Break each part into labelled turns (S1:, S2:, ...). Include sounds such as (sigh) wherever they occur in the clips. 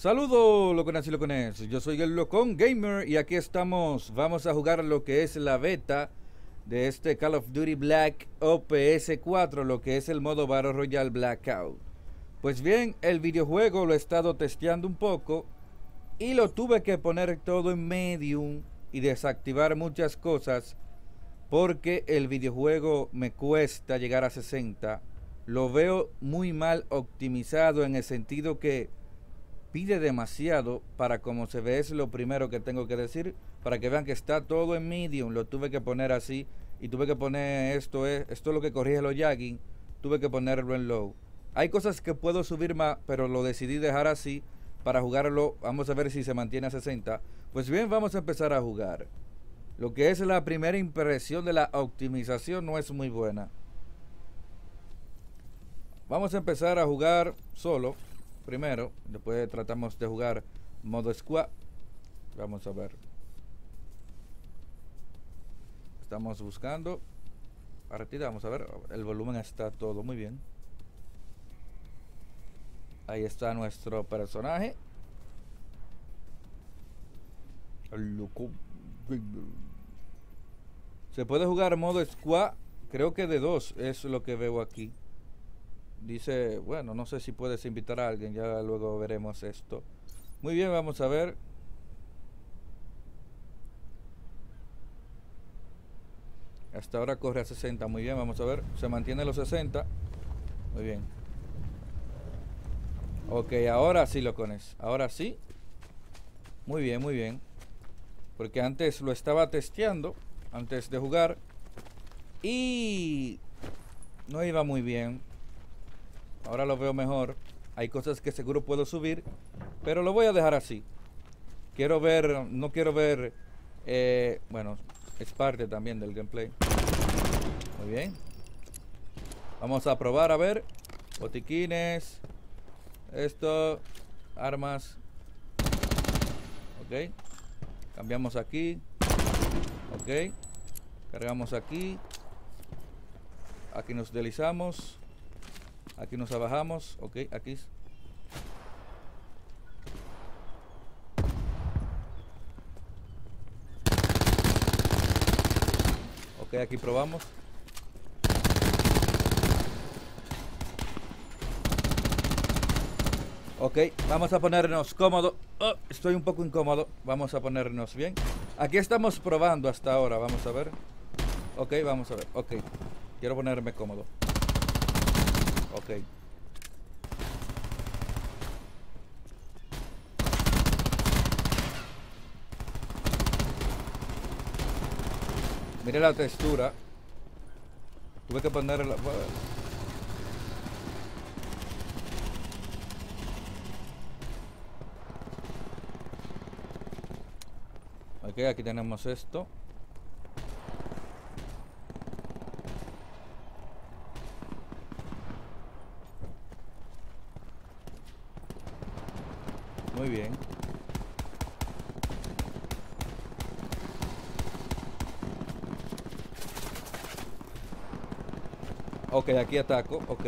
S1: Saludos, locones y locones. Yo soy el Locón Gamer y aquí estamos. Vamos a jugar lo que es la beta de este Call of Duty Black OPS 4, lo que es el modo Battle Royale Blackout. Pues bien, el videojuego lo he estado testeando un poco y lo tuve que poner todo en medium y desactivar muchas cosas porque el videojuego me cuesta llegar a 60. Lo veo muy mal optimizado en el sentido que pide demasiado para como se ve es lo primero que tengo que decir para que vean que está todo en medium. Lo tuve que poner así y tuve que poner esto es esto es lo que corrige los jagging tuve que ponerlo en low. Hay cosas que puedo subir más pero lo decidí dejar así para jugarlo. Vamos a ver si se mantiene a 60 pues bien vamos a empezar a jugar. Lo que es la primera impresión de la optimización no es muy buena. Vamos a empezar a jugar solo primero. Después tratamos de jugar modo squad. Vamos a ver. Estamos buscando partida. Vamos a ver. El volumen está todo muy bien. Ahí está nuestro personaje. Se puede jugar modo squad. Creo que de dos es lo que veo aquí. Dice, bueno, no sé si puedes invitar a alguien, ya luego veremos esto. Muy bien, vamos a ver. Hasta ahora corre a 60, muy bien, vamos a ver. Se mantiene los 60. Muy bien. Ok, ahora sí lo cones. Ahora sí. Muy bien, muy bien. Porque antes lo estaba testeando, antes de jugar. Y no iba muy bien. Ahora lo veo mejor. Hay cosas que seguro puedo subir, pero lo voy a dejar así. Quiero ver, no quiero ver, eh, bueno, es parte también del gameplay. Muy bien. Vamos a probar a ver. Botiquines. Esto. Armas. Ok. Cambiamos aquí. Ok. Cargamos aquí. Aquí nos deslizamos. Aquí nos abajamos. Ok, aquí. Ok, aquí probamos. Ok, vamos a ponernos cómodo. Oh, estoy un poco incómodo. Vamos a ponernos bien. Aquí estamos probando hasta ahora. Vamos a ver. Ok, vamos a ver. Ok. Quiero ponerme cómodo. Ok. Mire la textura. Tuve que poner la... Ok, aquí tenemos esto. Muy bien. Aquí ataco, ok.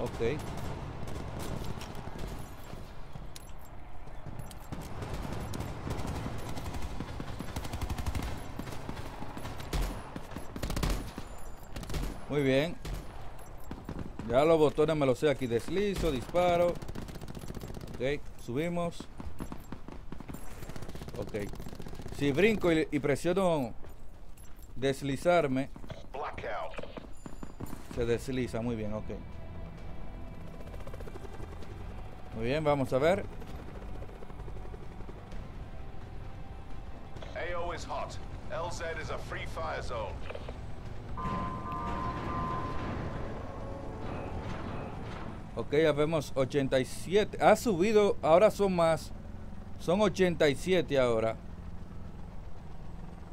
S1: Ok. Muy bien. Botones me los sé aquí. Deslizo, disparo. Ok, subimos. Ok. Si brinco y, y presiono deslizarme, se desliza. Muy bien, ok. Muy bien, vamos a ver.
S2: AO is hot. LZ is a free fire zone.
S1: Ok, ya vemos 87. Ha subido, ahora son más. Son 87 ahora.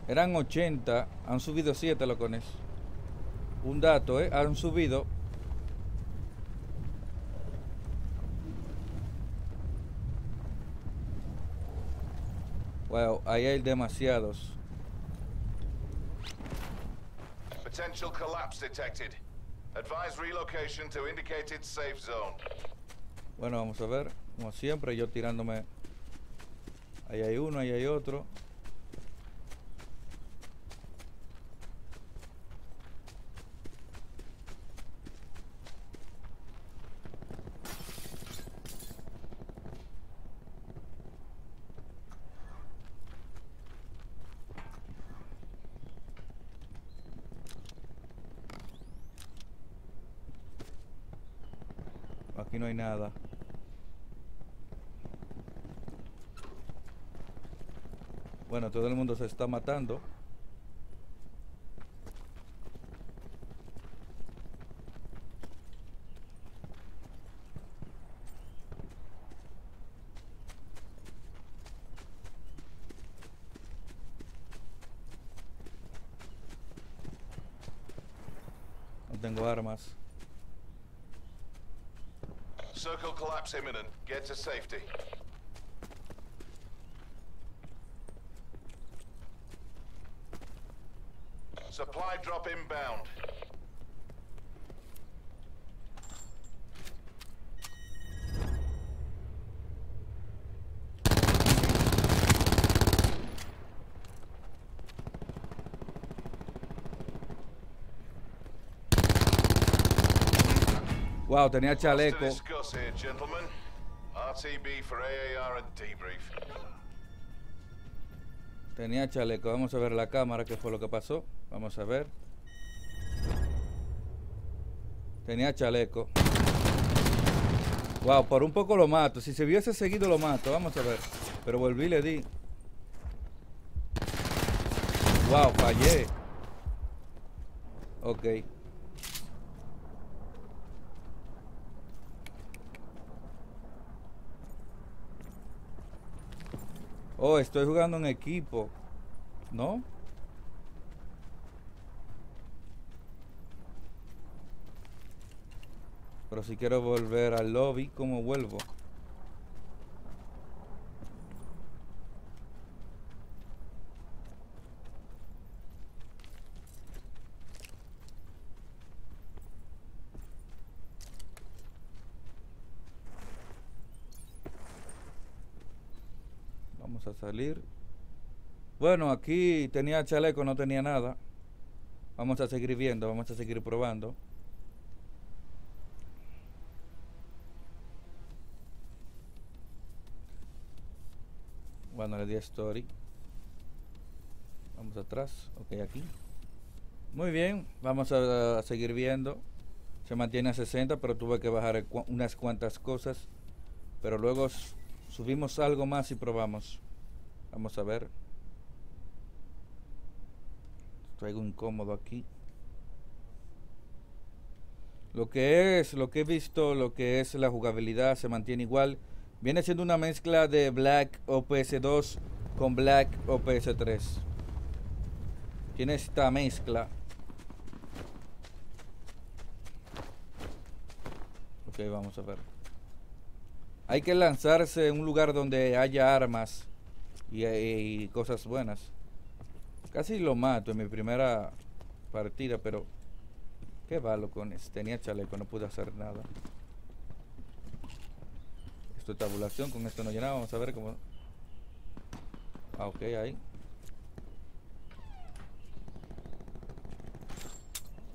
S1: Eran 80. Han subido 7 locones. Un dato, ¿eh? Han subido. Wow, ahí hay demasiados.
S2: Potential collapse detected.
S1: Bueno, vamos a ver. Como siempre, yo tirándome. Ahí hay uno, ahí hay otro. Bueno, todo el mundo se está matando.
S2: Collapse imminent. Get to safety. Supply drop inbound.
S1: Wow, tenía chaleco. Tenía chaleco. Vamos a ver la cámara, qué fue lo que pasó. Vamos a ver. Tenía chaleco. Wow, por un poco lo mato. Si se hubiese seguido lo mato. Vamos a ver. Pero volví y le di. Wow, fallé. Ok. Oh, estoy jugando en equipo. ¿No? Pero si quiero volver al lobby, ¿cómo vuelvo? Vamos a Bueno, aquí tenía chaleco, no tenía nada. Vamos a seguir viendo, vamos a seguir probando. Bueno, le di story. Vamos atrás, ok, aquí. Muy bien, vamos a, a seguir viendo. Se mantiene a 60, pero tuve que bajar unas cuantas cosas. Pero luego subimos algo más y probamos. Vamos a ver. Traigo incómodo aquí. Lo que es, lo que he visto, lo que es la jugabilidad se mantiene igual. Viene siendo una mezcla de Black OPS 2 con Black OPS 3. Tiene esta mezcla. Ok, vamos a ver. Hay que lanzarse en un lugar donde haya armas y, cosas buenas. Casi lo mato en mi primera partida, pero qué va, locones. Tenía chaleco, no pude hacer nada. Esto es tabulación, con esto no llenaba. Vamos a ver cómo. Ah, ok, ahí.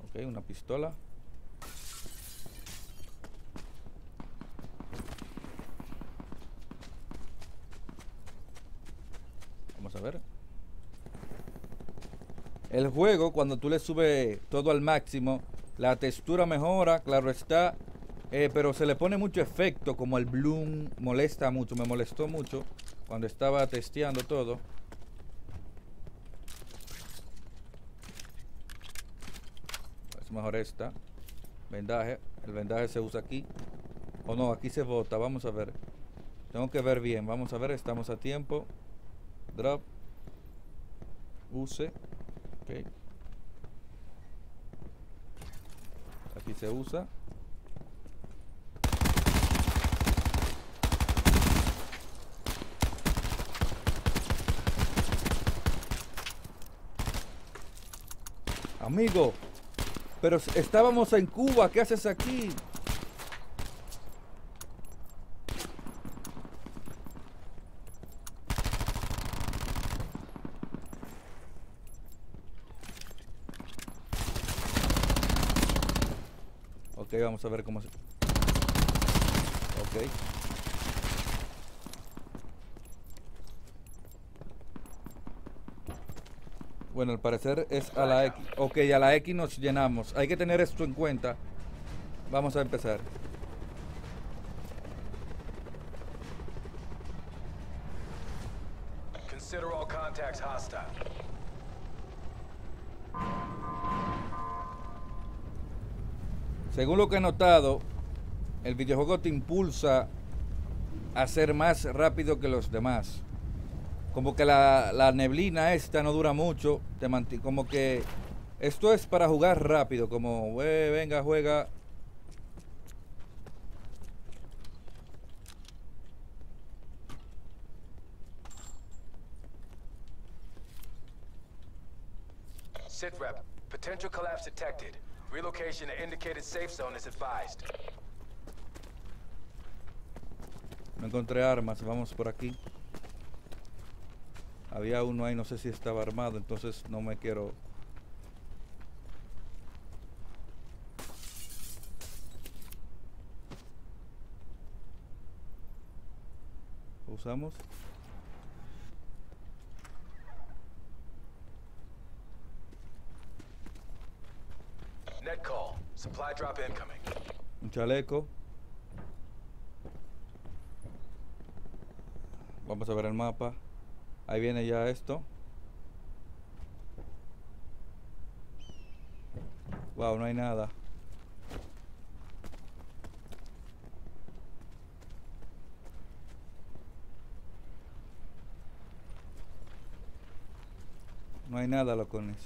S1: Ok, una pistola. Vamos a ver. El juego, cuando tú le subes todo al máximo, la textura mejora, claro está, eh, pero se le pone mucho efecto, como el bloom molesta mucho, me molestó mucho cuando estaba testeando todo. Es mejor esta. Vendaje, el vendaje se usa aquí. O no, aquí se bota, vamos a ver. Tengo que ver bien, vamos a ver, estamos a tiempo. Drop. Use. Aquí se usa. Amigo, pero estábamos en Cuba, ¿qué haces aquí? Vamos a ver cómo se... Ok. Bueno, al parecer es a la X. Ok, a la X nos llenamos. Hay que tener esto en cuenta. Vamos a empezar. Según lo que he notado, el videojuego te impulsa a ser más rápido que los demás. Como que la, neblina esta no dura mucho, te como que esto es para jugar rápido, como "Eh, venga, juega.
S3: Sitrep, potential collapse detected. Relocation to indicated safe zone is advised.
S1: No encontré armas, vamos por aquí. Había uno ahí, no sé si estaba armado, entonces no me quiero... ¿Usamos?
S3: Net call. Supply drop incoming.
S1: Un chaleco. Vamos a ver el mapa. Ahí viene ya esto. Wow, no hay nada. No hay nada, locones.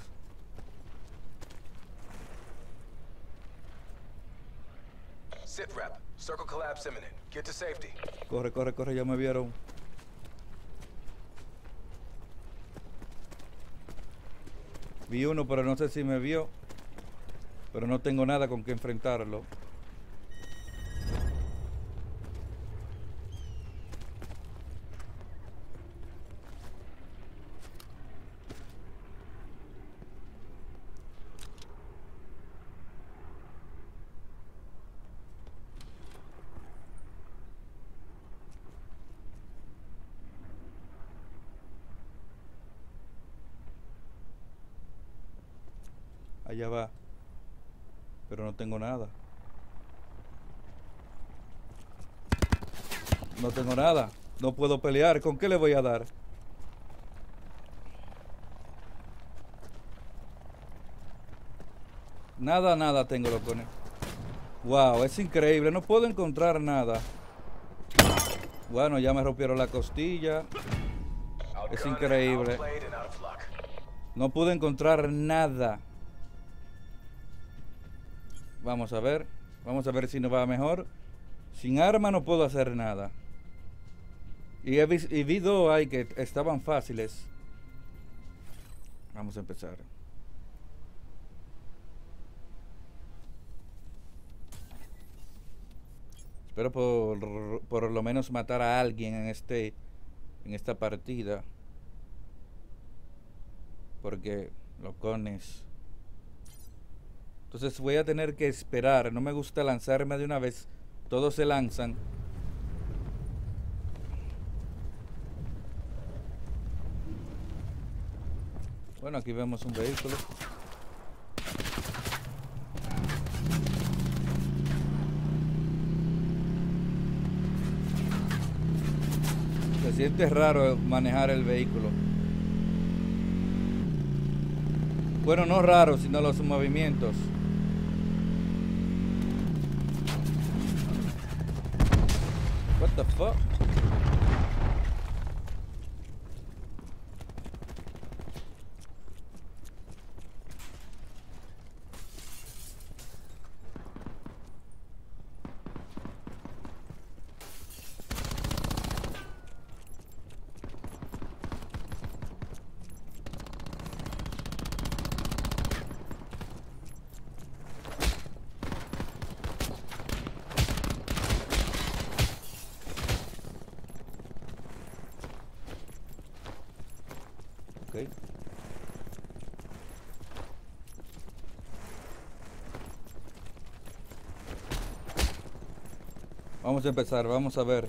S3: Sitrep, circle collapse imminent. Get to safety.
S1: Corre, corre, corre, ya me vieron. Vi uno, pero no sé si me vio. Pero no tengo nada con que enfrentarlo. Allá va. Pero no tengo nada. No tengo nada. No puedo pelear. ¿Con qué le voy a dar? Nada, nada tengo, locones. Wow, es increíble. No puedo encontrar nada. Bueno, ya me rompieron la costilla. Es increíble. No pude encontrar nada. Vamos a ver. Vamos a ver si nos va mejor. Sin arma no puedo hacer nada. Y, he y vi dos ahí que estaban fáciles. Vamos a empezar. Espero por, por lo menos matar a alguien en este en esta partida. Porque locones. Entonces voy a tener que esperar. No me gusta lanzarme de una vez. Todos se lanzan. Bueno, aquí vemos un vehículo. Se siente raro manejar el vehículo. Bueno, no raro, sino los movimientos. What the fuck? Vamos empezar, vamos a ver.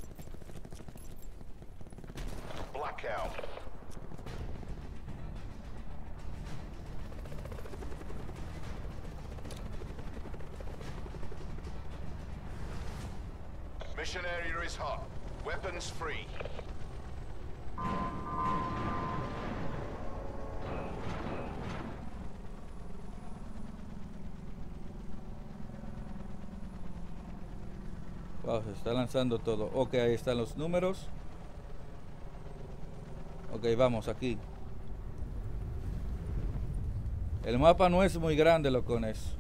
S2: Mission area is hot. Weapons free.
S1: Wow, se está lanzando todo. Ok, ahí están los números. Ok, vamos aquí. El mapa no es muy grande, locones.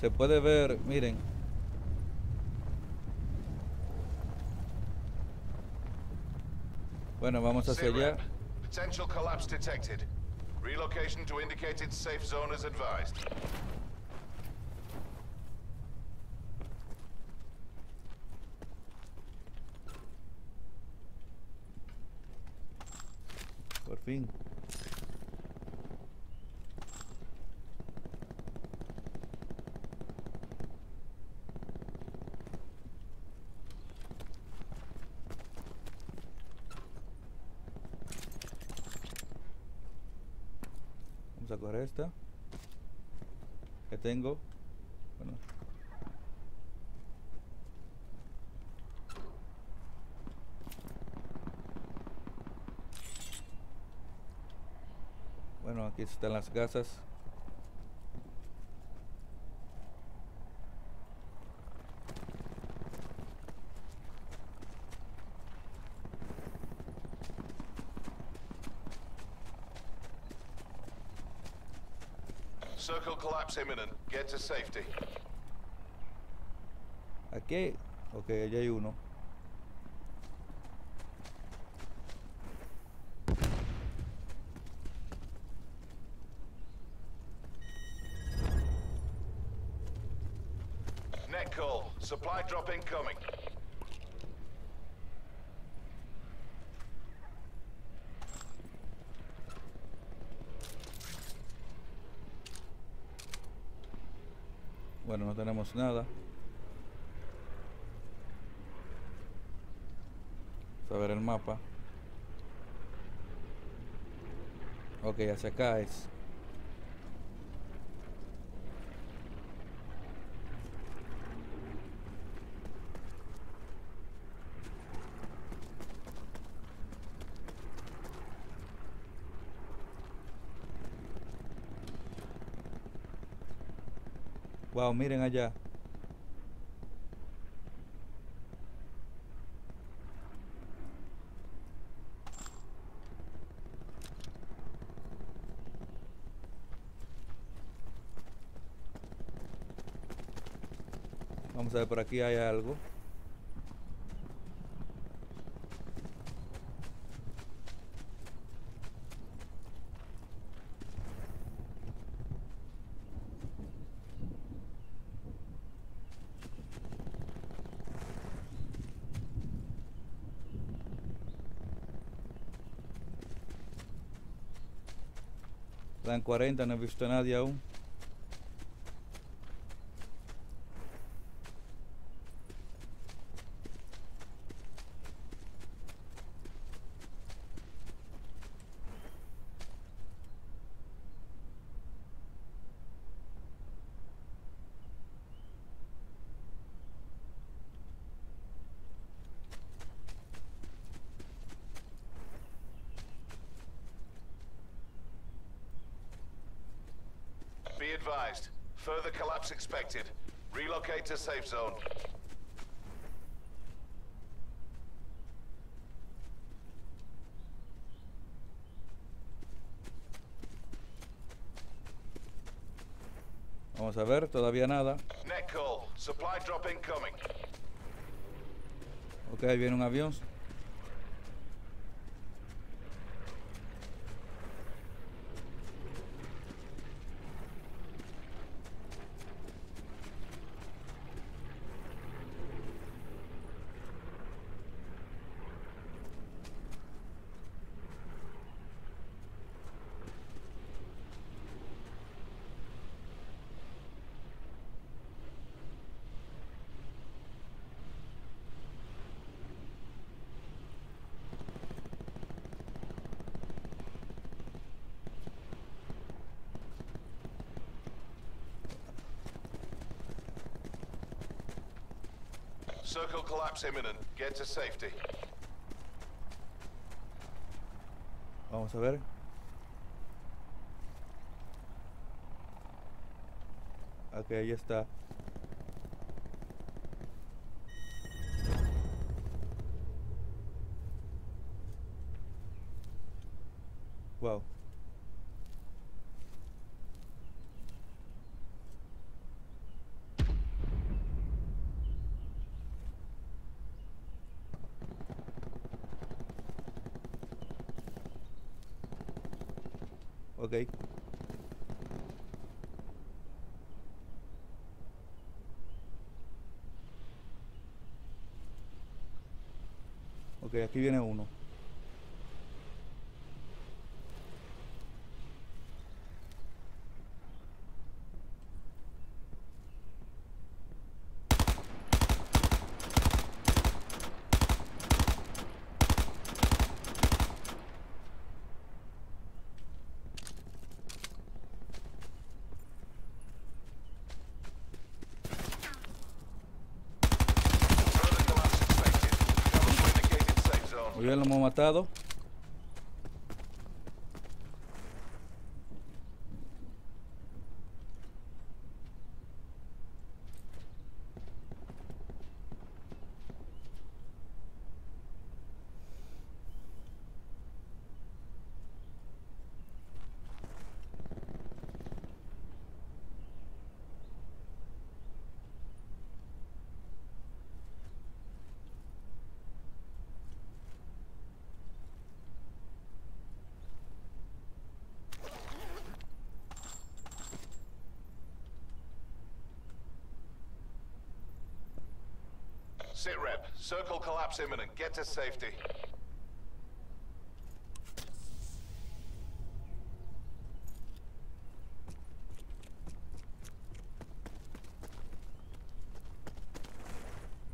S1: Se puede ver, miren. Bueno, vamos hacia allá.
S2: Potential collapse detected. Relocation to indicated safe zone is advised.
S1: Por fin. Vamos a coger esta. Que tengo. Bueno. Bueno, aquí están las gasas.
S2: Circle collapse imminent. Get to safety.
S1: Aquí, ok, allá hay uno.
S2: Net call. Supply drop incoming.
S1: Bueno, no tenemos nada. Vamos a ver el mapa. Ok, hacia acá es. Wow, miren allá. Vamos a ver, por aquí hay algo. 40, no he visto a nadie aún.
S2: Be advised. Further collapse expected. Relocate to safe zone.
S1: Vamos a ver, todavía nada.
S2: Net call. Supply drop incoming.
S1: Ok, viene un avión.
S2: Circle collapse imminent. Get to safety.
S1: Vamos a ver. Ok, ahí está. Wow. Ok. Ok, aquí viene uno.
S2: Further collapse expected. Travel to indicated
S1: bien, lo hemos matado.
S2: Sit rep. Circle collapse imminent. Get to safety.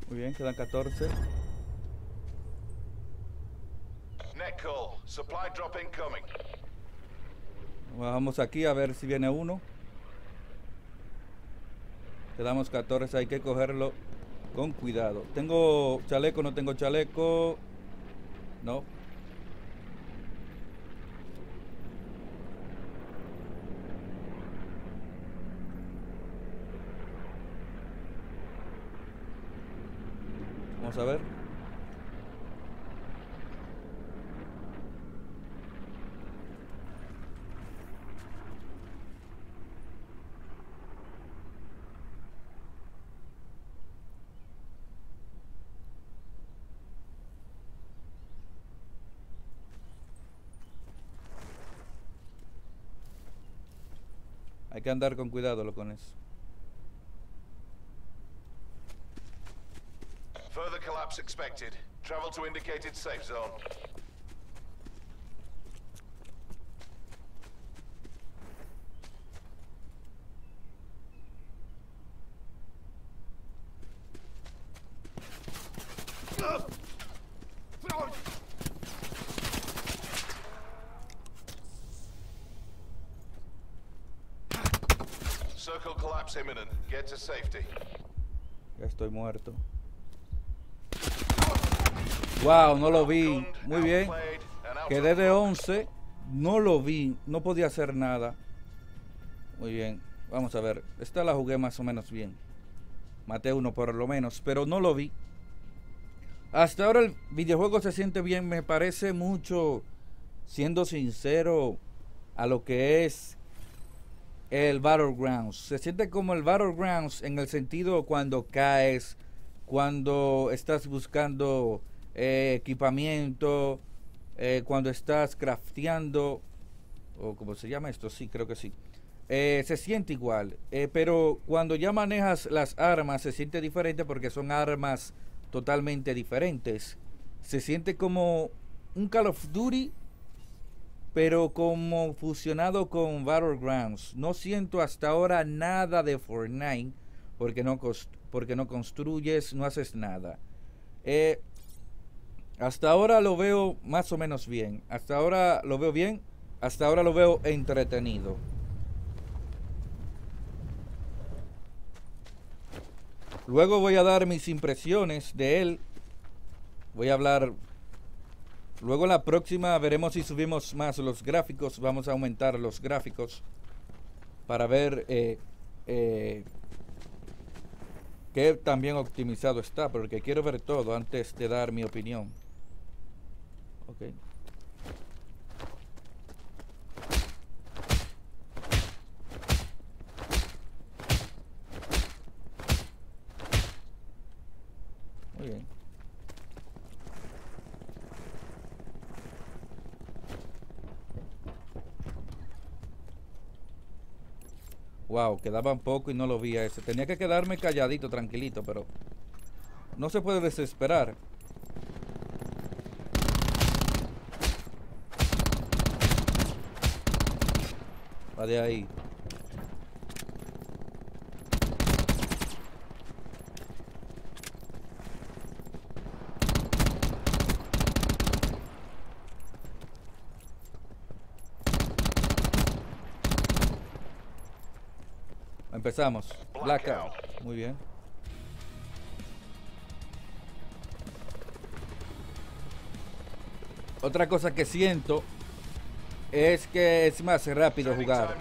S1: Muy bien, quedan 14.
S2: Net call. Supply drop incoming.
S1: Bajamos aquí a ver si viene uno. Quedamos 14, hay que cogerlo con cuidado. ¿Tengo chaleco? ¿No tengo chaleco? No. Vamos a ver. Hay andar con cuidado con eso.
S2: Further collapse expected. Travel to indicated safe zone. Circle collapse imminent. Get to safety.
S1: Ya estoy muerto. Wow, no lo vi. Muy bien. Quedé de
S2: luck.
S1: 11. No lo vi. No podía hacer nada. Muy bien. Vamos a ver. Esta la jugué más o menos bien. Maté uno por lo menos. Pero no lo vi. Hasta ahora el videojuego se siente bien. Me parece mucho, siendo sincero, a lo que es el Battlegrounds. Se siente como el Battlegrounds en el sentido cuando caes, cuando estás buscando eh, equipamiento, eh, cuando estás crafteando, o como se llama esto, sí, creo que sí. Eh, se siente igual, pero cuando ya manejas las armas se siente diferente porque son armas totalmente diferentes. Se siente como un Call of Duty, pero como fusionado con Battlegrounds. No siento hasta ahora nada de Fortnite porque no, porque no construyes, no haces nada. Eh, hasta ahora lo veo más o menos bien. Hasta ahora lo veo bien. Hasta ahora lo veo entretenido. Luego voy a dar mis impresiones de él. Voy a hablar. Luego la próxima veremos si subimos más los gráficos. Vamos a aumentar los gráficos para ver eh, eh, qué tan bien optimizado está. Porque quiero ver todo antes de dar mi opinión. Ok. Muy bien. Wow, quedaba un poco y no lo vi a ese. Tenía que quedarme calladito, tranquilito, pero no se puede desesperar. Va de ahí. Empezamos. Blackout. Muy bien. Otra cosa que siento es que es más rápido jugar.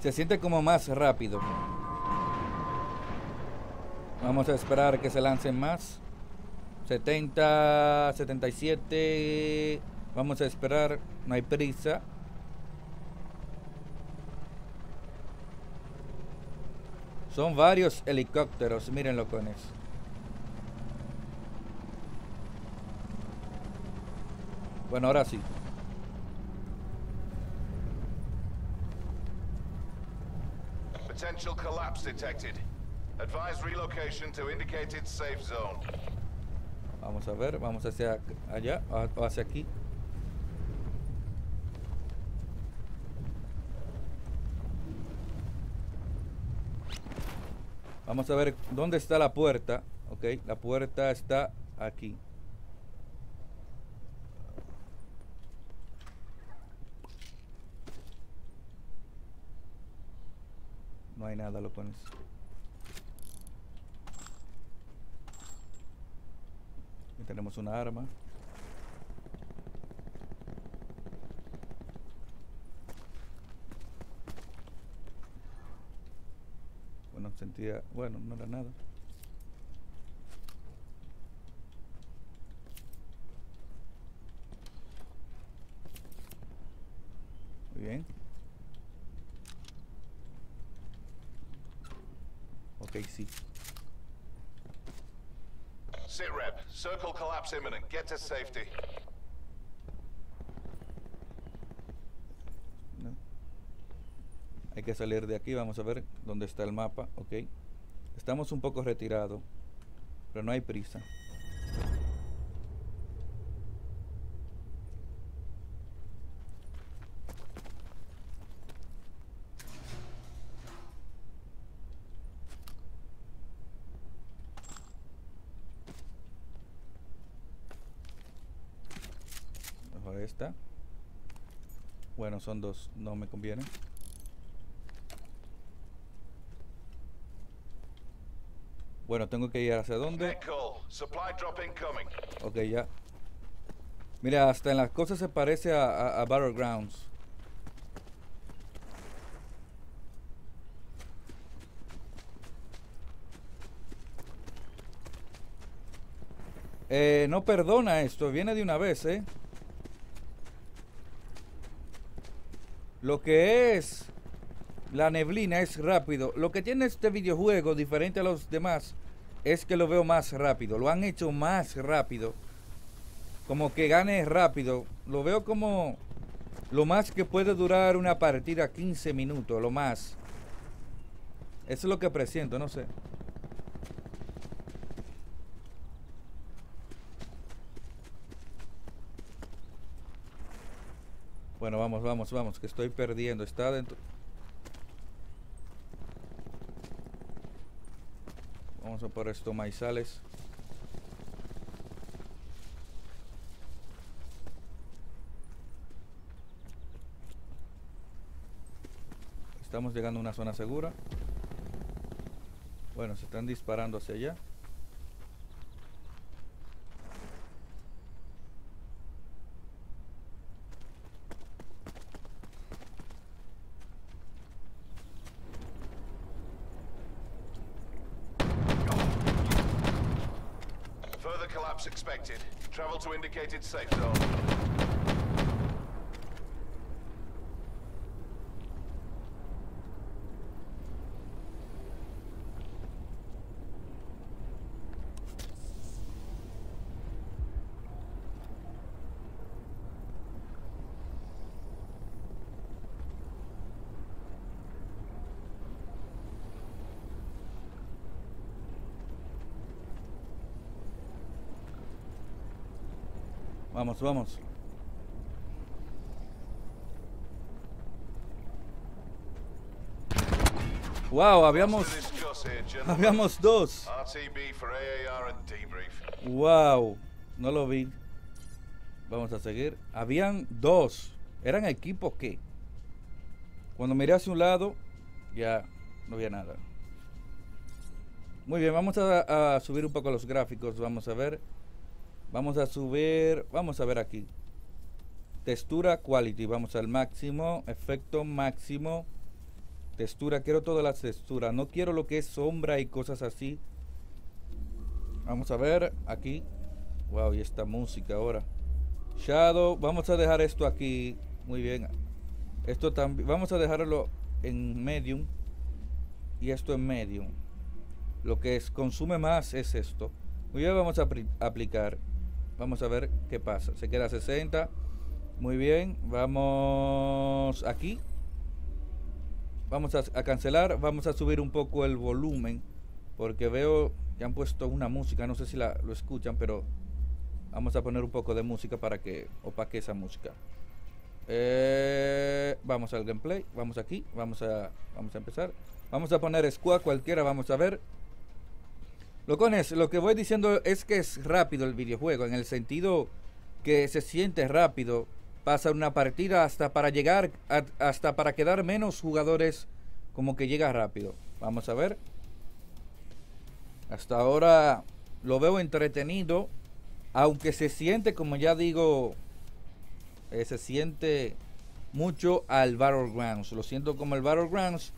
S1: Se siente como más rápido. Vamos a esperar que se lancen más. 70, 77. Vamos a esperar. No hay prisa. Son varios helicópteros. Mírenlo con eso. Bueno, ahora sí.
S2: Potential collapse detected. Advise relocation to indicated safe zone.
S1: Vamos a ver, vamos hacia allá o hacia aquí. Vamos a ver dónde está la puerta. Ok, la puerta está aquí. No hay nada, lo pones. Aquí tenemos una arma. Bueno, sentía... Bueno, no era nada. Muy bien. Ok, sí.
S2: Sit rep. Circle collapse imminent. Get to safety.
S1: No. Hay que salir de aquí, vamos a ver dónde está el mapa, ok. Estamos un poco retirados, pero no hay prisa. Esta. Bueno, son dos, no me conviene. Bueno, tengo que ir hacia dónde. Ok, ya. Mira, hasta en las cosas se parece a, a, a Battlegrounds. Eh, no perdona esto, viene de una vez, ¿eh? Lo que es la neblina es rápido. Lo que tiene este videojuego, diferente a los demás, es que lo veo más rápido. Lo han hecho más rápido. Como que gane rápido. Lo veo como lo más que puede durar una partida 15 minutos, lo más. Eso es lo que presiento, no sé. Bueno, vamos, vamos, vamos, que estoy perdiendo. Está dentro. Vamos a por esto, maizales. Estamos llegando a una zona segura. Bueno, se están disparando hacia allá.
S2: Indicated safe zone.
S1: Vamos, vamos. Wow, habíamos, (laughs) habíamos dos. Wow, no lo vi. Vamos a seguir. Habían dos. ¿Eran equipos qué? Cuando miré hacia un lado, ya no había nada. Muy bien, vamos a, a subir un poco los gráficos. Vamos a ver. Vamos a subir. Vamos a ver aquí. Textura quality. Vamos al máximo. Efecto máximo. Textura. Quiero todas las texturas. No quiero lo que es sombra y cosas así. Vamos a ver aquí. Wow, y esta música ahora. Shadow, vamos a dejar esto aquí. Muy bien. Esto también, vamos a dejarlo en medium. Y esto en medium. Lo que es, consume más es esto. Muy bien, vamos a aplicar. Vamos a ver qué pasa. Se queda 60. Muy bien. Vamos aquí. Vamos a, cancelar. Vamos a subir un poco el volumen. Porque veo que han puesto una música. No sé si la, lo escuchan, pero vamos a poner un poco de música para que opaque esa música. Eh, vamos al gameplay. Vamos aquí. Vamos a, vamos a empezar. Vamos a poner squad cualquiera. Vamos a ver. Locones, lo que voy diciendo es que es rápido el videojuego. En el sentido que se siente rápido. Pasa una partida hasta para llegar. a- hasta para quedar menos jugadores. Como que llega rápido. Vamos a ver. Hasta ahora lo veo entretenido, aunque se siente, como ya digo, eh, se siente mucho al Battlegrounds. Lo siento como el Battlegrounds,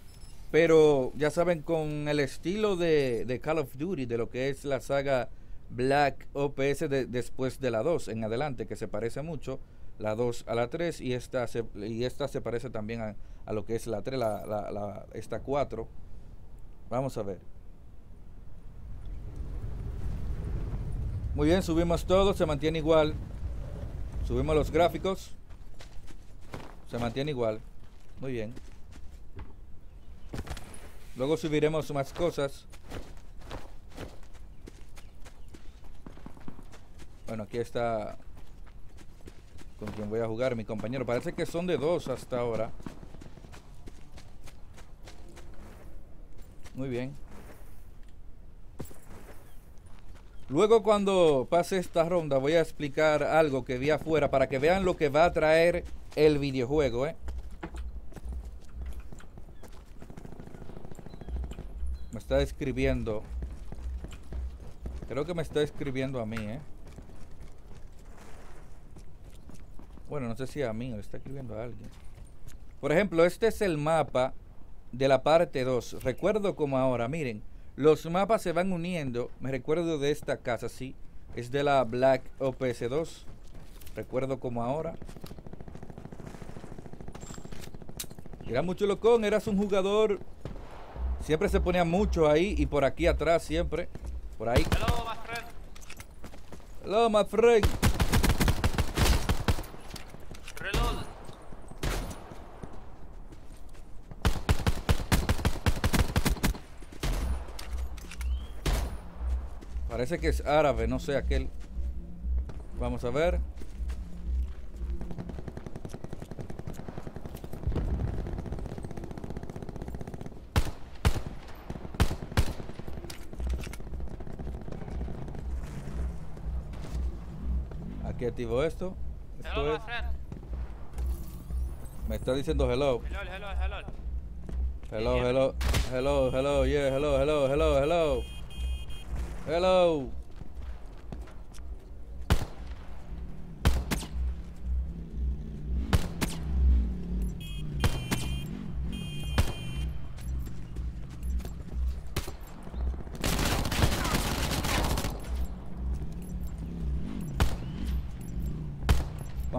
S1: pero ya saben, con el estilo de, de Call of Duty, de lo que es la saga Black OPS de- después de la 2 en adelante, que se parece mucho, la 2 a la 3 y esta se, y esta se parece también a, lo que es la 3, la, la, la- esta 4. Vamos a ver. Muy bien, subimos todo, se mantiene igual. Subimos los gráficos. Se mantiene igual. Muy bien. Luego subiremos más cosas. Bueno, aquí está con quien voy a jugar, mi compañero. Parece que son de dos hasta ahora. Muy bien. Luego cuando pase esta ronda voy a explicar algo que vi afuera para que vean lo que va a traer el videojuego, ¿eh? Está escribiendo. Creo que me está escribiendo a mí, ¿eh? Bueno, no sé si a mí o está escribiendo a alguien. Por ejemplo, este es el mapa de la parte 2. Recuerdo como ahora, miren, los mapas se van uniendo. Me recuerdo de esta casa, sí. Es de la Black OPS 2. Recuerdo como ahora. Era mucho locón, eras un jugador. Siempre se ponía mucho ahí y por aquí atrás siempre. Por ahí.
S4: Hello, my friend.
S1: Hello, my friend.
S4: Reload.
S1: Parece que es árabe, no sé aquel. Vamos a ver. Aquí activo esto. Esto
S4: Hello,
S1: es. Me está diciendo hello.
S4: Hello, hello, hello.
S1: Hello, hello, hello, hello, yeah, hello, hello, hello, hello. Hello.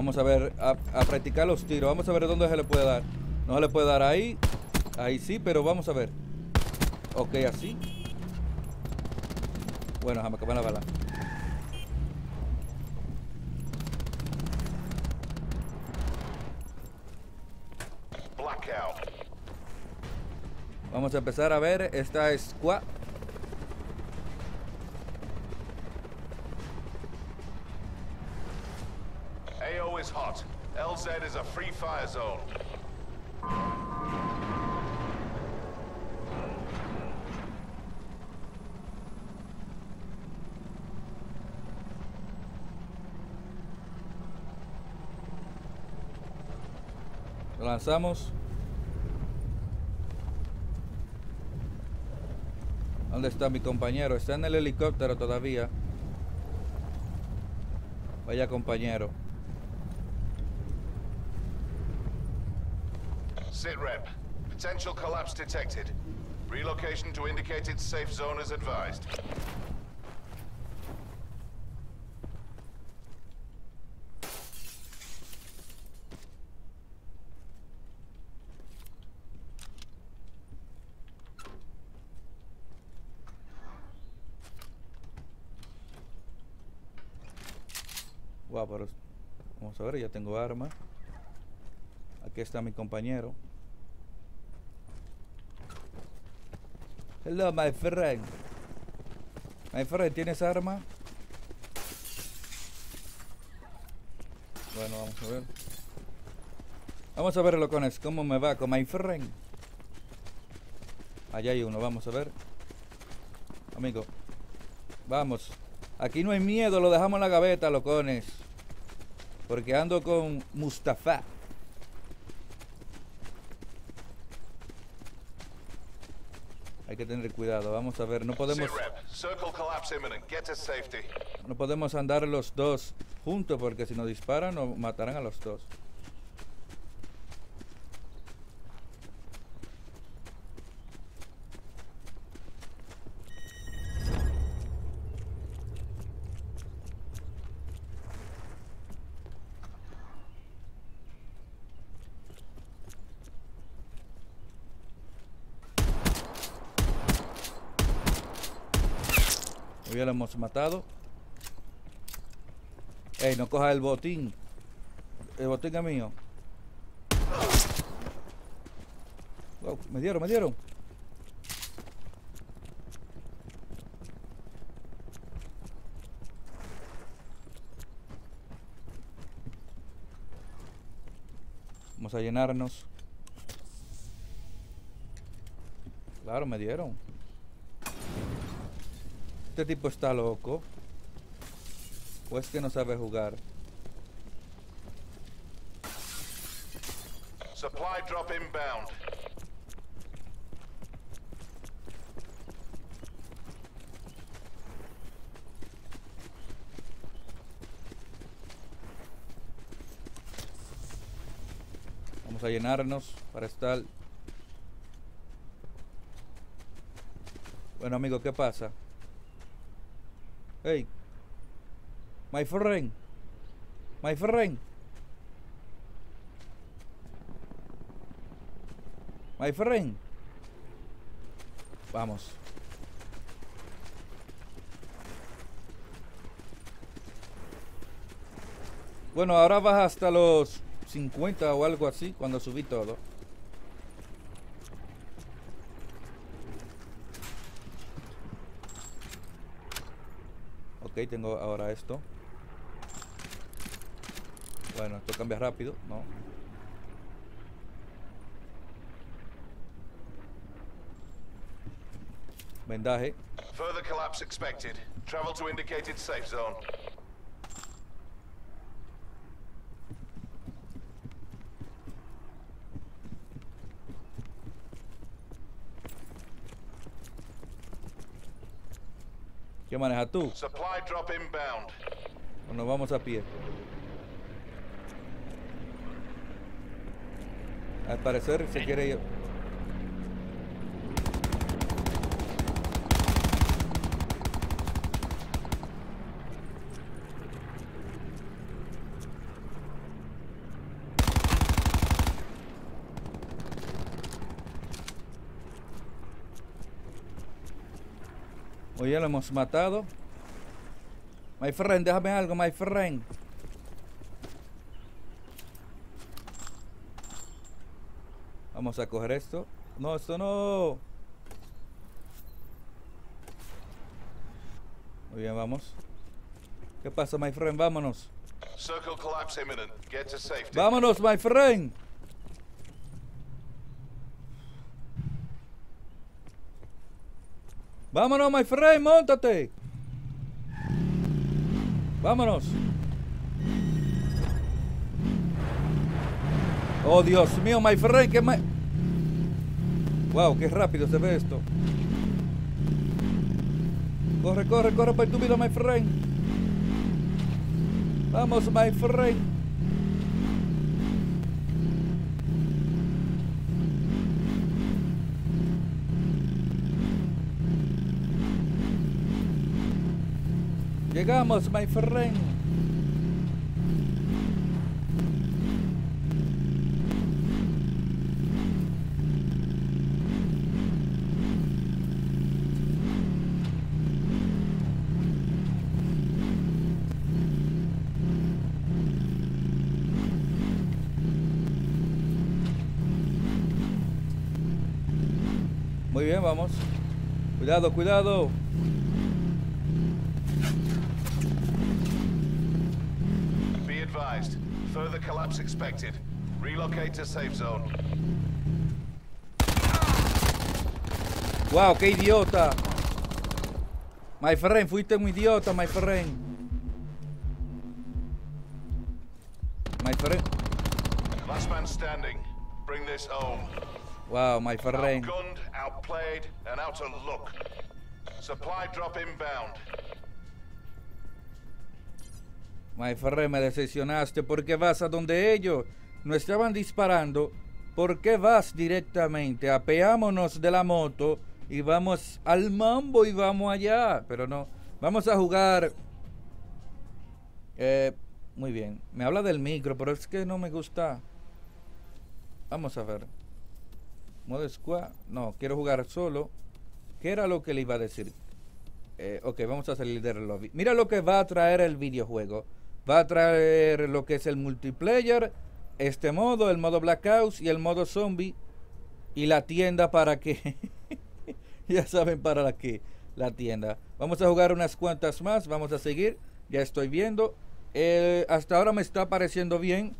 S1: Vamos a ver, a, a practicar los tiros. Vamos a ver dónde se le puede dar. No se le puede dar ahí. Ahí sí, pero vamos a ver. Ok, así. Bueno, déjame acabar la bala.
S2: Blackout.
S1: Vamos a empezar a ver. Esta es squad
S2: is hot. LZ is a free fire zone.
S1: ¿Dónde está mi compañero? Está en el helicóptero todavía. Vaya compañero.
S2: Sitrep. Potential collapse detected. Relocation to indicated safe zone is advised.
S1: Wow, pero vamos a ver, ya tengo arma. Aquí está mi compañero. Hello, my friend. My friend, ¿tienes arma? Bueno, vamos a ver. Vamos a ver, locones, cómo me va con my friend. Allá hay uno, vamos a ver. Amigo, vamos. Aquí no hay miedo, lo dejamos en la gaveta, locones. Porque ando con Mustafa. Hay que tener cuidado, vamos a ver, no podemos, no podemos andar los dos juntos porque si nos disparan nos matarán a los dos. Hemos matado. Ey, no coja el botín. El botín es mío. Wow, me dieron, me dieron. Vamos a llenarnos. Claro, me dieron. Este tipo está loco. ¿O es que no sabe jugar?
S2: Supply drop inbound.
S1: Vamos a llenarnos para estar... Bueno, amigo, ¿qué pasa? Hey. My friend. My friend. My friend. Vamos. Bueno, ahora baja hasta los 50 o algo así cuando subí todo. Ok, tengo ahora esto. Bueno, esto cambia rápido, ¿no? Vendaje.
S2: Further collapse expected. Travel to indicated safe zone.
S1: ¿Qué manejas tú?
S2: Supply drop inbound.
S1: O nos vamos a pie. Al parecer se quiere Oye, lo hemos matado. My friend, déjame algo, my friend. Vamos a coger esto. No, esto no. Muy bien, vamos. ¿Qué pasa, my friend? Vámonos.
S2: Circle collapse imminent. Get to safety.
S1: Vámonos, my friend. Vámonos, my friend, montate. Vámonos. Oh, Dios mío, my friend, que me... Wow, qué rápido se ve esto. Corre, corre, corre por tu vida, my friend. Vamos, my friend. Llegamos, my friend. Muy bien, vamos. Cuidado, cuidado.
S2: Further collapse expected. Relocate to safe zone.
S1: Wow, qué idiota. My friend, fuiste un idiota, my friend. My friend.
S2: Last man standing. Bring this home.
S1: Wow, my friend.
S2: Outgunned, outplayed, and out of luck. Supply drop inbound.
S1: Friend, me decepcionaste. ¿Por qué vas a donde ellos no estaban disparando? ¿Por qué vas directamente? Apeámonos de la moto y vamos al mambo y vamos allá. Pero no, vamos a jugar. Eh, muy bien, me habla del micro, pero es que no me gusta. Vamos a ver. Modo squad. No, quiero jugar solo. ¿Qué era lo que le iba a decir? Eh, ok, vamos a salir del lobby. Mira lo que va a traer el videojuego. Va a traer lo que es el multiplayer, este modo, el modo Blackout y el modo zombie. Y la tienda para que... (laughs) ya saben para que la tienda. Vamos a jugar unas cuantas más. Vamos a seguir. Ya estoy viendo. Eh, hasta ahora me está pareciendo bien.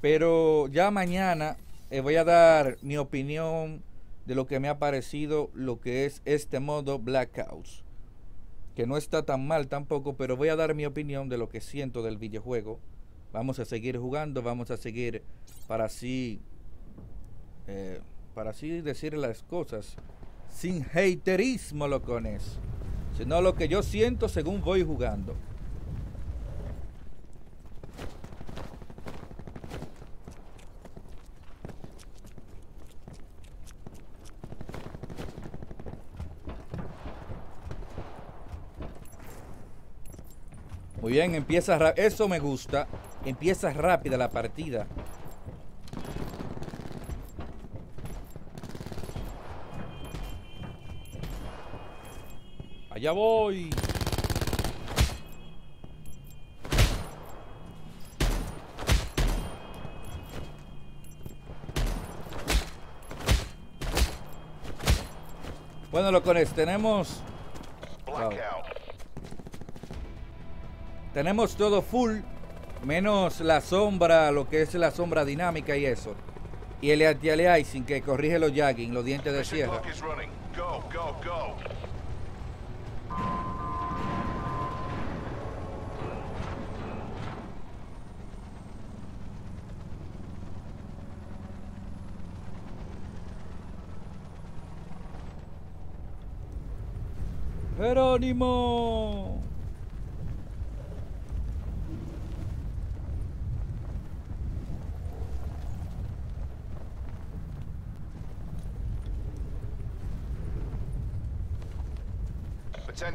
S1: Pero ya mañana eh, voy a dar mi opinión de lo que me ha parecido lo que es este modo Blackout que no está tan mal tampoco, pero voy a dar mi opinión de lo que siento del videojuego. Vamos a seguir jugando, vamos a seguir para así, eh, para así decir las cosas, sin haterismo, locones, sino lo que yo siento según voy jugando. Muy bien, empieza Eso me gusta. Empieza rápida la partida. Allá voy. Bueno, locones, tenemos. Tenemos todo full, menos la sombra, lo que es la sombra dinámica y eso. Y el anti-aliasing que corrige los jagging, los dientes de sierra. Jerónimo.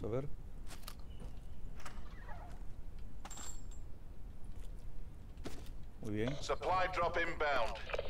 S1: vamos a ver. Muy bien.
S2: Supply drop inbound.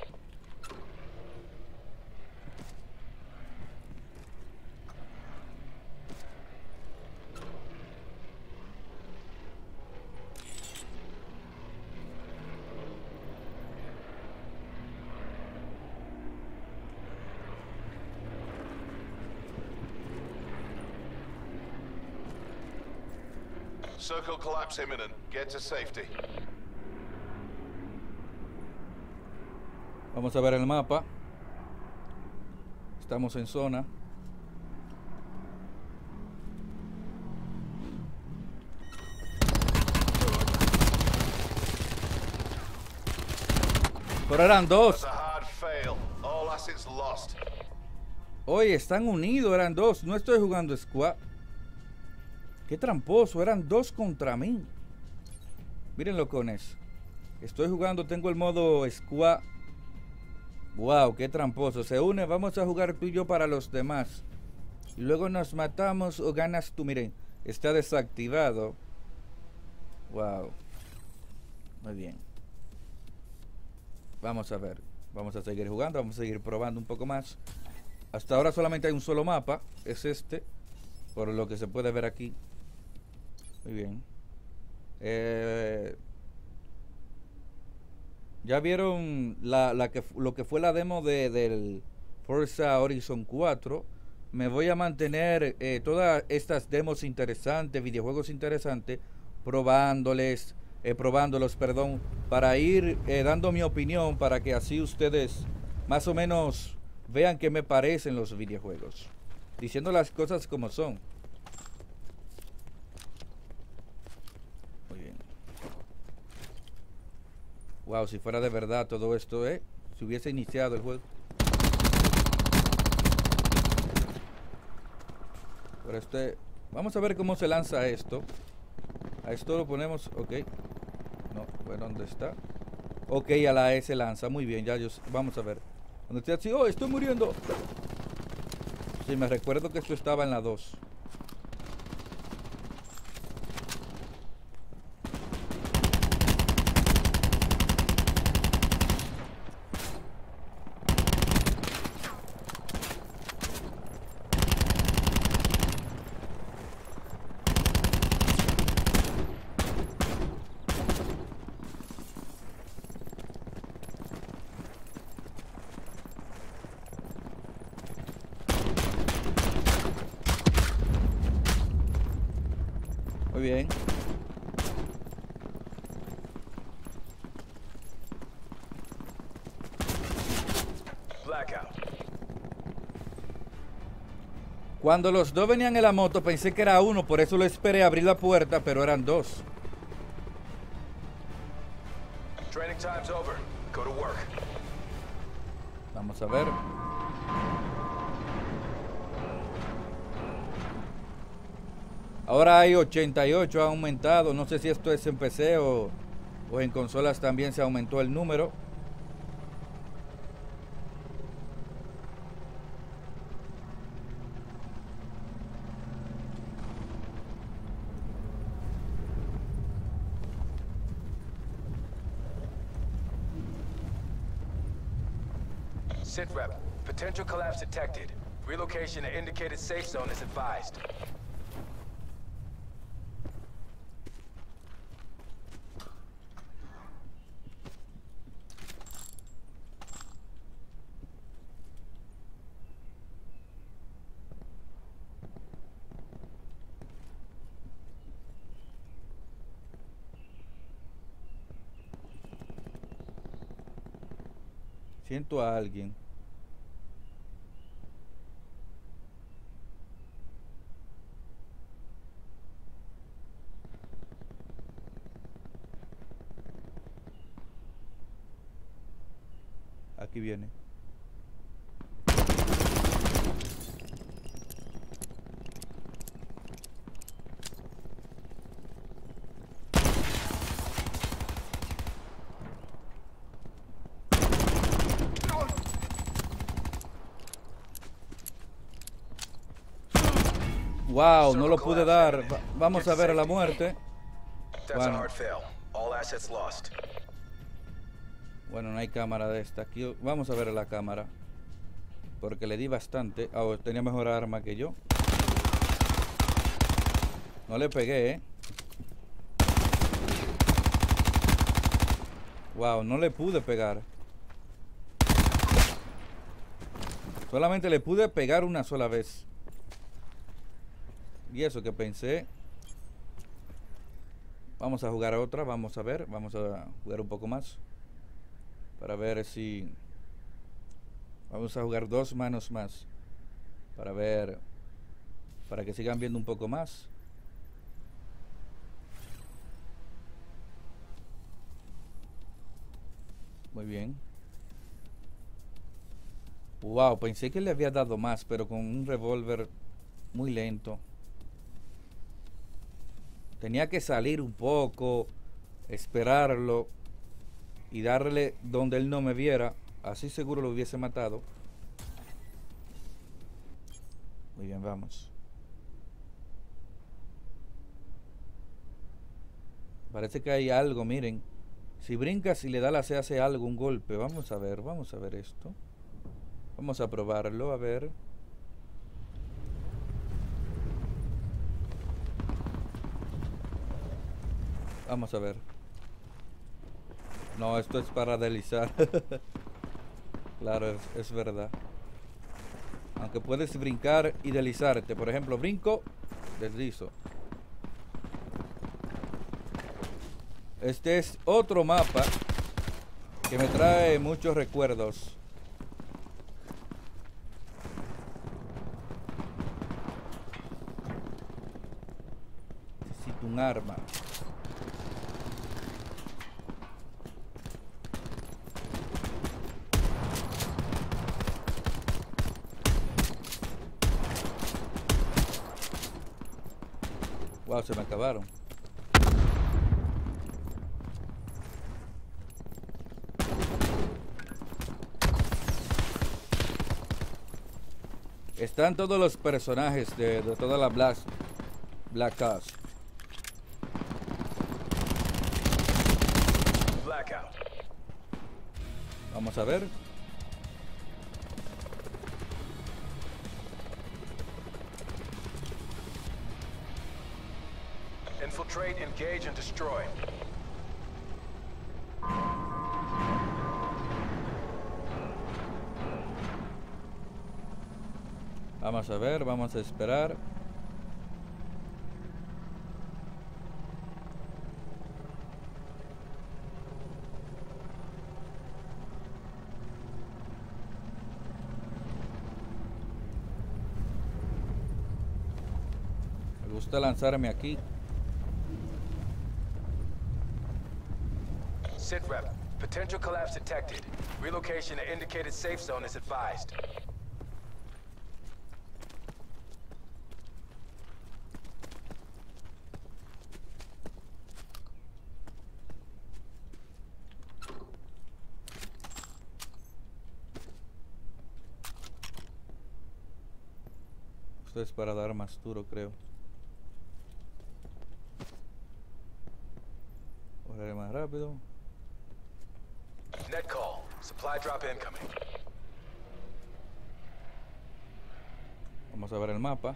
S2: Circle collapse imminent. Get to safety.
S1: Vamos a ver el mapa. Estamos en zona. Pero eran dos. Oye, están unidos, eran dos. No estoy jugando squad. Qué tramposo, eran dos contra mí. Mírenlo con eso. Estoy jugando, tengo el modo squad. Wow, qué tramposo. Se une, vamos a jugar tú y yo para los demás. Luego nos matamos o ganas tú. Miren, está desactivado. Wow. Muy bien. Vamos a ver. Vamos a seguir jugando, vamos a seguir probando un poco más. Hasta ahora solamente hay un solo mapa, es este, por lo que se puede ver aquí. Muy bien. Eh, ya vieron la, la que, lo que fue la demo de, del Forza Horizon 4. Me voy a mantener eh, todas estas demos interesantes, videojuegos interesantes, probándoles, eh, probándolos, perdón, para ir dando mi opinión para que así ustedes más o menos vean qué me parecen los videojuegos. Diciendo las cosas como son. Muy bien. Wow, si fuera de verdad todo esto, ¿eh? Si hubiese iniciado el juego. Pero este... Vamos a ver cómo se lanza esto. A esto lo ponemos... Ok. No, bueno, ¿dónde está? Ok, a la E se lanza. Muy bien, ya yo... Vamos a ver. Cuando esté así... ¡Oh, estoy muriendo! Sí, me recuerdo que esto estaba en la 2. Muy bien.
S3: Blackout.
S1: Cuando los dos venían en la moto pensé que era uno, por eso lo esperé abrir la puerta, pero eran dos.
S3: Training time's over. Go to work.
S1: Vamos a ver. Ahora hay 88, ha aumentado. No sé si esto es en PC o, o en consolas también se aumentó el número.
S3: Detected. Relocation to indicated safe zone is advised.
S1: Siento a alguien. Aquí viene. Wow, no lo pude dar. Va- Vamos a ver a la muerte. Bueno. Bueno, no hay cámara de esta. Aquí vamos a ver la cámara. Porque le di bastante. Ah, tenía mejor arma que yo. No le pegué, ¿eh? Wow, no le pude pegar. Solamente le pude pegar una sola vez. Y eso que pensé. Vamos a jugar a otra, vamos a ver. Vamos a jugar un poco más para ver si vamos a jugar dos manos más para ver para que sigan viendo un poco más. Muy bien. Wow pensé que le había dado más pero con un revólver muy lento. Tenía que salir un poco esperarlo y darle donde él no me viera, así seguro lo hubiese matado. Muy bien, vamos. Parece que hay algo, miren. Si brinca, si le da la se hace algo, un golpe. Vamos a ver, vamos a ver esto. Vamos a probarlo, a ver. Vamos a ver. No, esto es para deslizar. (laughs) claro, es, verdad. Aunque puedes brincar y deslizarte. Por ejemplo, brinco, deslizo. Este es otro mapa que me trae muchos recuerdos. Necesito un arma. Se me acabaron. Están todos los personajes de, de toda la Black, Black Ops. Vamos a ver.
S3: Infiltrate, engage, and destroy.
S1: Vamos a ver, vamos a esperar. Me gusta lanzarme aquí.
S3: Potential collapse detected. Relocation to indicated safe zone is advised.
S1: Esto es para dar más duro, creo. Correré más rápido. Vamos a ver el mapa.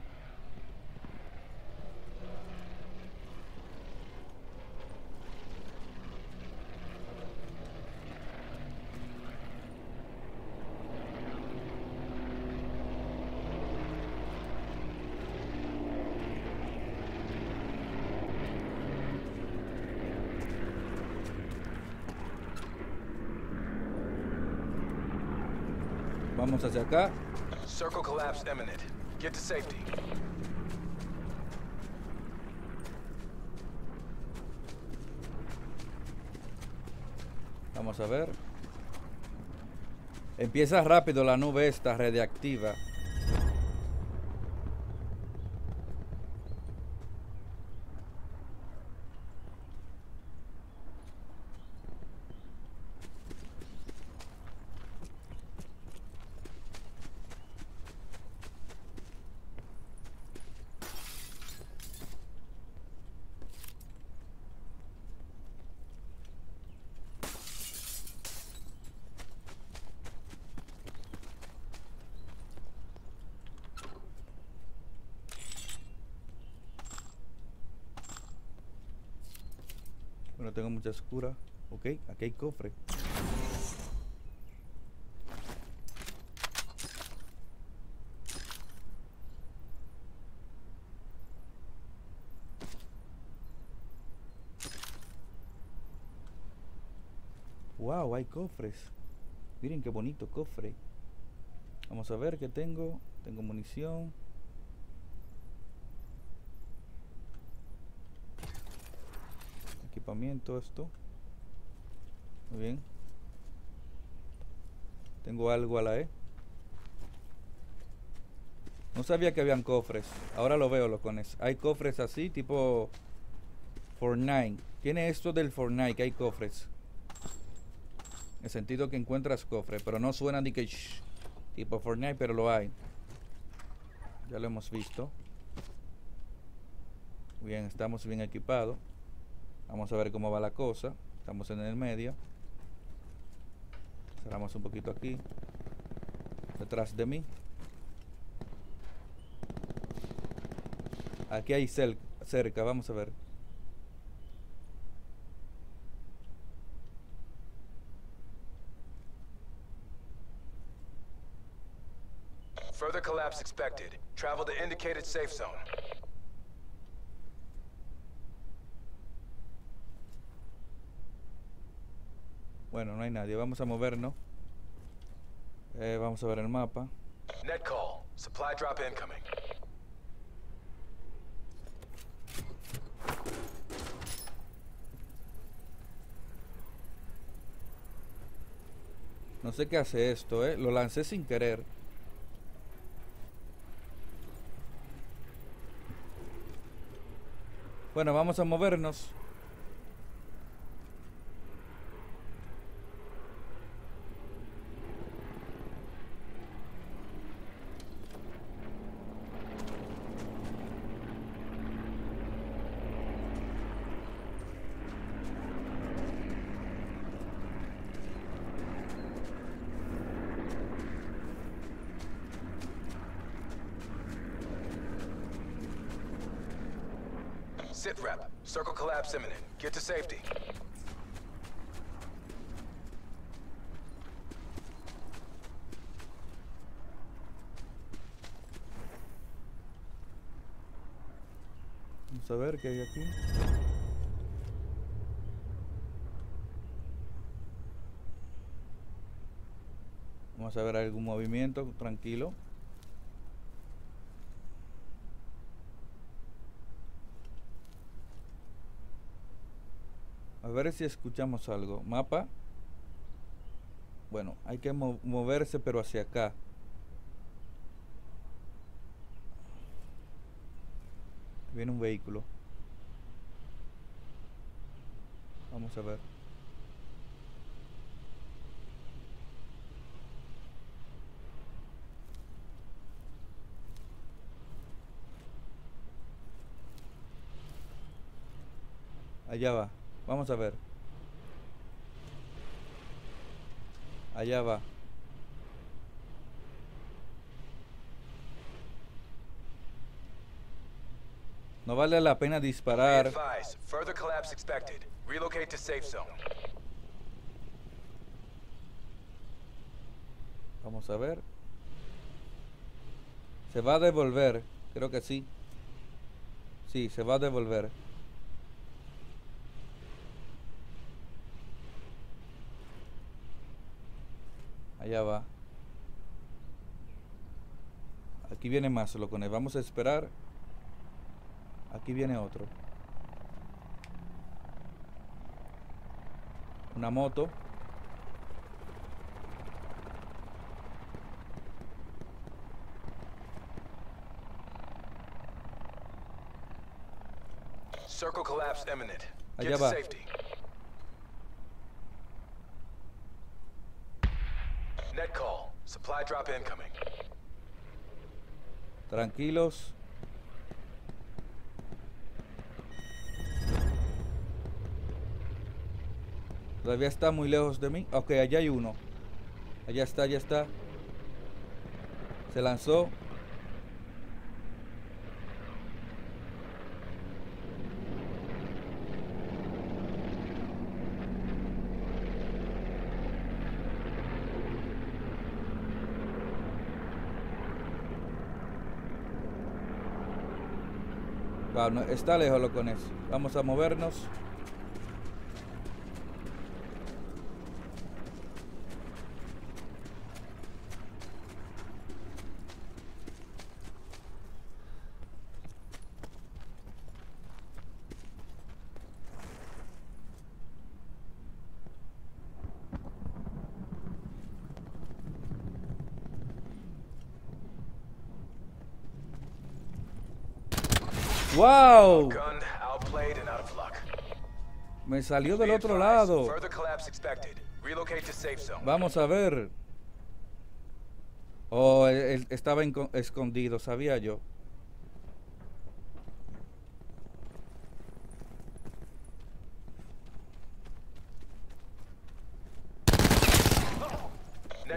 S1: Vamos hacia acá.
S3: Circle collapse imminent. Get to safety.
S1: Vamos a ver. Empieza rápido la nube esta radiactiva. Bueno, tengo mucha oscura. Ok, aquí hay cofre. Wow, hay cofres. Miren qué bonito cofre. Vamos a ver qué tengo. Tengo munición. Esto. Muy bien. Tengo algo a la E. No sabía que habían cofres. Ahora lo veo, locones. Hay cofres así, tipo Fortnite. Tiene esto del Fortnite, que hay cofres. En el sentido que encuentras cofres, pero no suena de que shh, tipo Fortnite, pero lo hay. Ya lo hemos visto. Bien, estamos bien equipados. Vamos a ver cómo va la cosa. Estamos en el medio. Cerramos un poquito aquí. Detrás de mí. Aquí hay cel- cerca, vamos a ver.
S3: Further collapse expected. Travel to indicated safe zone.
S1: Bueno, no hay nadie. Vamos a movernos. Eh, vamos a ver el mapa.
S3: Net call. Supply drop incoming.
S1: No sé qué hace esto, eh. Lo lancé sin querer. Bueno, vamos a movernos.
S3: Sit rep. Get to safety.
S1: Vamos a ver qué hay aquí. Vamos a ver algún movimiento, tranquilo. Si escuchamos algo. Mapa. Bueno, hay que mo- moverse pero hacia acá. Viene un vehículo. Vamos a ver. Allá va. Vamos a ver. Allá va. No vale la pena disparar. Vamos a ver. Se va a devolver. Creo que sí. Sí, se va a devolver. Allá va. Aquí viene más, locones. Vamos a esperar. Aquí viene otro. Una moto.
S3: Circle collapse imminent.
S1: Allá
S3: Get to
S1: va.
S3: safety. Net call. Supply drop incoming.
S1: Tranquilos. Todavía está muy lejos de mí. Ok, allá hay uno. Allá está, allá está. Se lanzó. Está lejos lo con eso. Vamos a movernos. Me salió del otro lado. Vamos a ver. Oh, él, él estaba escondido, sabía yo.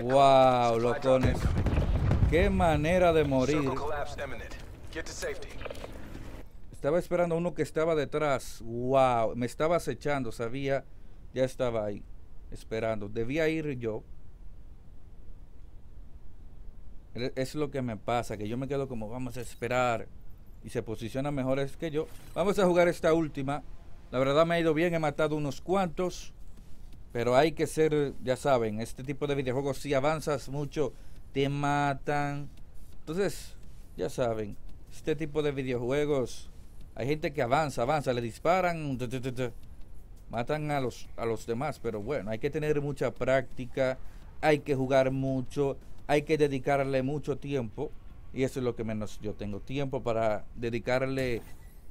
S1: Wow, locones. Qué manera de morir. Estaba esperando a uno que estaba detrás. Wow, me estaba acechando, sabía. Ya estaba ahí, esperando. Debía ir yo. E- Es lo que me pasa, que yo me quedo como vamos a esperar. Y se posiciona mejores que yo. Vamos a jugar esta última. La verdad me ha ido bien, he matado unos cuantos. Pero hay que ser, ya saben, este tipo de videojuegos, si avanzas mucho, te matan. Entonces, ya saben, este tipo de videojuegos, hay gente que avanza, avanza, le disparan, matan a los, a los demás. Pero bueno, hay que tener mucha práctica, hay que jugar mucho, hay que dedicarle mucho tiempo. Y eso es lo que menos yo tengo tiempo para dedicarle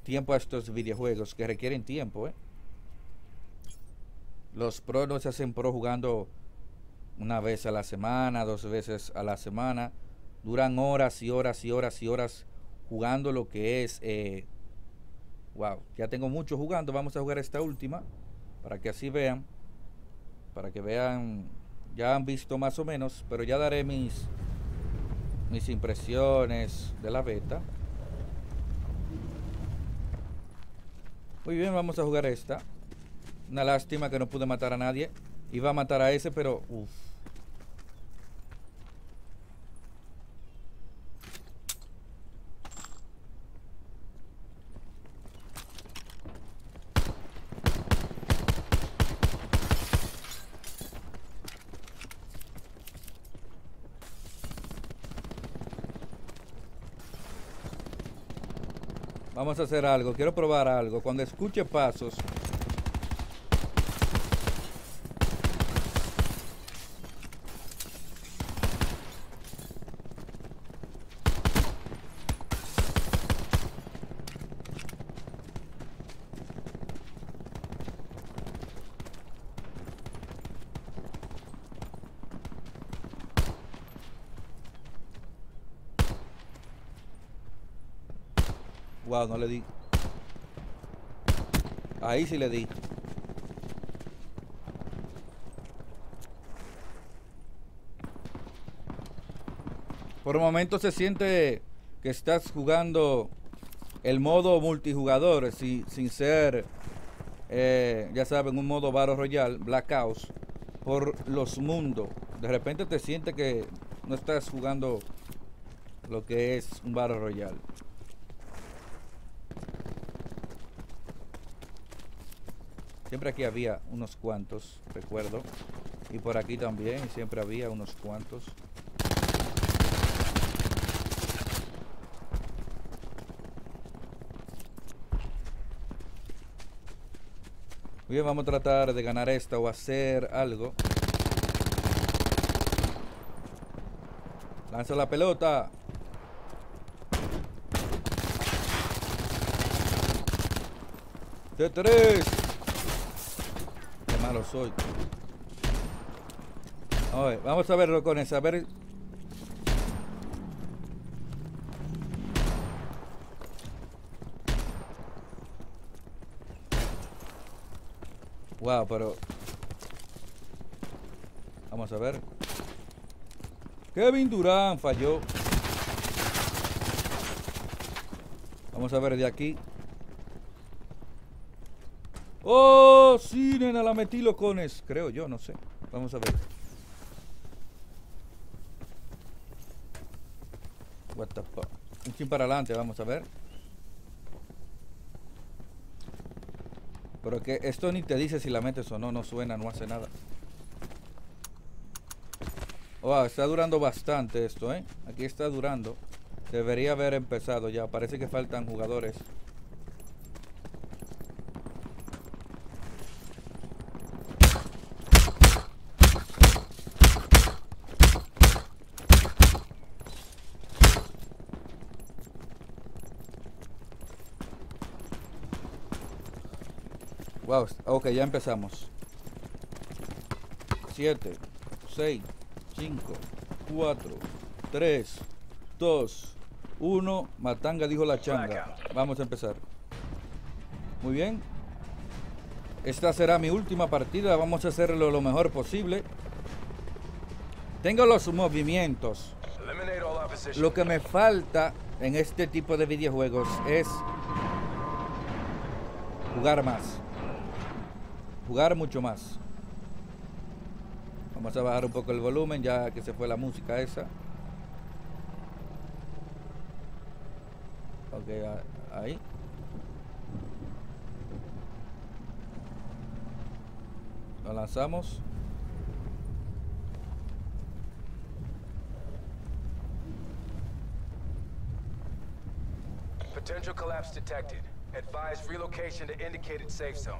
S1: tiempo a estos videojuegos que requieren tiempo, ¿eh? Los pros no se hacen pro jugando una vez a la semana, dos veces a la semana. Duran horas y horas y horas y horas jugando lo que es. Eh, wow, ya tengo mucho jugando. Vamos a jugar esta última para que así vean. Para que vean, ya han visto más o menos, pero ya daré mis, mis impresiones de la beta. Muy bien, vamos a jugar esta. Una lástima que no pude matar a nadie. Iba a matar a ese, pero uff. Vamos a hacer algo. Quiero probar algo. Cuando escuche pasos, No le di. Ahí sí le di. Por un momento se siente que estás jugando el modo multijugador si- sin ser, eh, ya saben, un modo Battle Royale, Black Ops, por los mundos. De repente te sientes que no estás jugando lo que es un Battle Royale. siempre aquí había unos cuantos, recuerdo. Y por aquí también, siempre había unos cuantos. Bien, vamos a tratar de ganar esta o hacer algo. Lanza la pelota. De tres malo soy. A ver, vamos a verlo con esa. A ver. Wow, pero. Vamos a ver. Kevin Durán falló. Vamos a ver de aquí. Oh, sí, nena, la metí locones. Creo yo, no sé. Vamos a ver. What the fuck. Un chin para adelante, vamos a ver. Pero que esto ni te dice si la metes o no, no suena, no hace nada. Wow, está durando bastante esto, ¿eh? Aquí está durando. Debería haber empezado ya. Parece que faltan jugadores. Wow, ok, ya empezamos. 7, 6, 5, 4, 3, 2, 1. Matanga dijo la changa. Vamos a empezar. Muy bien. Esta será mi última partida. Vamos a hacerlo lo mejor posible. Tengo los movimientos. Lo que me falta en este tipo de videojuegos es jugar más. Jugar mucho más. Vamos a bajar un poco el volumen ya que se fue la música esa. Ok, ahí. Lo lanzamos.
S3: Potential collapse detected. Advise relocation to indicated safe zone.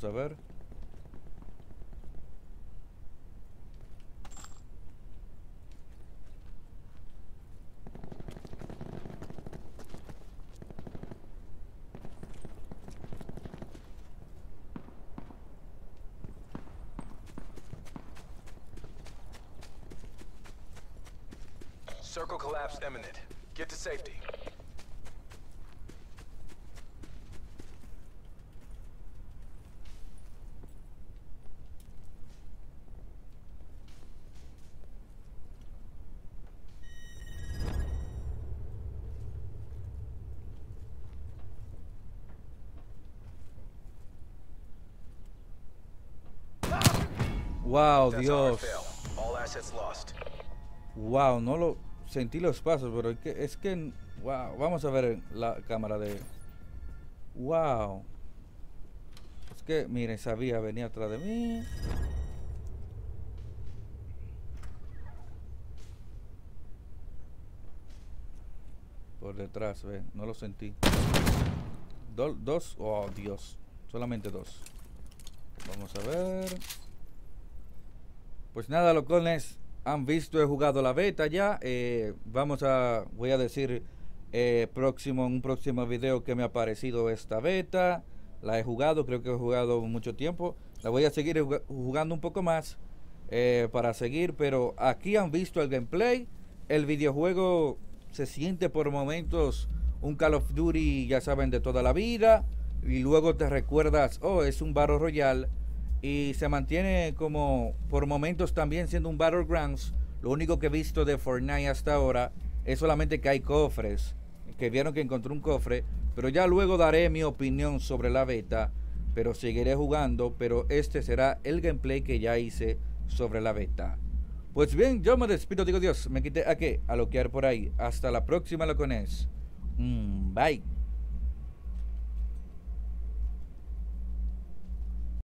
S1: Vamos a ver.
S3: Circle collapse imminent. Get to safety.
S1: Wow, Dios. Wow, no lo sentí los pasos, pero es que, es que wow, vamos a ver la cámara de Wow. Es que miren, sabía, venía atrás de mí. Por detrás, ve, no lo sentí. Do- dos, oh Dios, solamente dos. Vamos a ver. Pues nada, locones, han visto, he jugado la beta ya. eh, vamos a, voy a decir eh, próximo, un próximo video que me ha parecido esta beta. La he jugado, creo que he jugado mucho tiempo. La voy a seguir juga- jugando un poco más eh, para seguir, pero aquí han visto el gameplay. El videojuego se siente por momentos un Call of Duty, ya saben, de toda la vida. Y luego te recuerdas, oh, es un Battle Royale y se mantiene como por momentos también siendo un Battlegrounds, Lo único que he visto de Fortnite hasta ahora es solamente que hay cofres, que vieron que encontré un cofre, pero ya luego daré mi opinión sobre la beta, pero seguiré jugando, pero este será el gameplay que ya hice sobre la beta. Pues bien, yo me despido, digo Dios, me quité a qué, a loquear por ahí. Hasta la próxima, locones. Mm, bye.